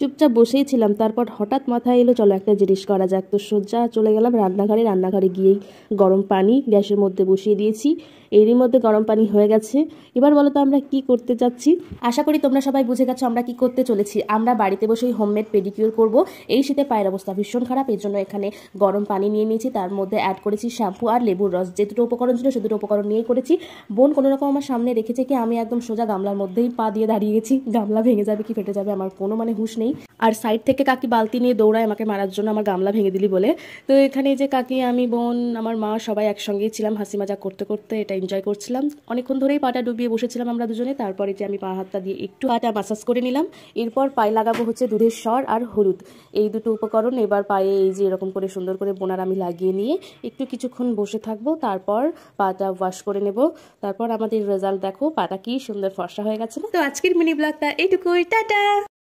চুপচাপ বসেই ছিলাম। তারপর হঠাৎ মাথায় এলো, চলো একটা জিনিস করা যাক। তো সোজা চলে গেলাম রান্নাঘরে। রান্নাঘরে গিয়েই গরম পানি গ্যাসের মধ্যে বসিয়ে দিয়েছি। এরই মধ্যে গরম পানি হয়ে গেছে। এবার বলো তো, আমরা কি করতে যাচ্ছি আশা করি তোমরা সবাই বুঝে গেছো আমরা কি করতে চলেছি। আমরা বাড়িতে বসেই হোমমেড পেডিকিউর করব। এই শীতে পায়ের অবস্থা ভীষণ খারাপ, এর জন্য এখানে গরম পানি নিয়ে নিয়েছি। তার মধ্যে অ্যাড করেছি শ্যাম্পু আর লেবুর রস। যে দুটো উপকরণ ছিল, সে দুটো উপকরণ নিয়েই করেছি। বোন কোনো রকম আমার সামনে রেখেছে কি, আমি একদম সোজা গামলার মধ্যেই পা দিয়ে দাঁড়িয়ে গেছি। গামলা ভেঙে যাবে কি, ফেটে যাবে, আমার কোনো মানে হুঁশ নেই। আর সাইড থেকে কাকি বালতি নিয়ে দৌড়ায় আমাকে মারার জন্য আমার গামলা ভেঙে দিলি বলে। তো এখানে যে কাকি, আমি, বোন, আমার মা সবাই একসঙ্গেই ছিলাম হাসি মজা করতে করতে, এটা এনজয় করছিলাম। অনেকক্ষণ ধরেই পাটা ডুবিয়ে বসেছিলাম আমরা দুজনে। তারপরে যে আমি পা হাতটা দিয়ে একটু পাটা মাসাজ করে নিলাম। এরপর পায়ে লাগাবো হচ্ছে দুধের স্বর আর হলুদ। এই দুটো উপকরণ এবার পায়ে এই যে এরকম করে সুন্দর করে বোনার আমি লাগিয়ে নিয়ে একটু কিছুক্ষণ বসে থাকব। তারপর পাটা ওয়াশ করে নেব। তারপর আমাদের রেজাল্ট দেখো, পাটা কি সুন্দর ফর্সা হয়ে গেছে তো আজকের মিনি ব্লগটা এইটুকুই। টাটা!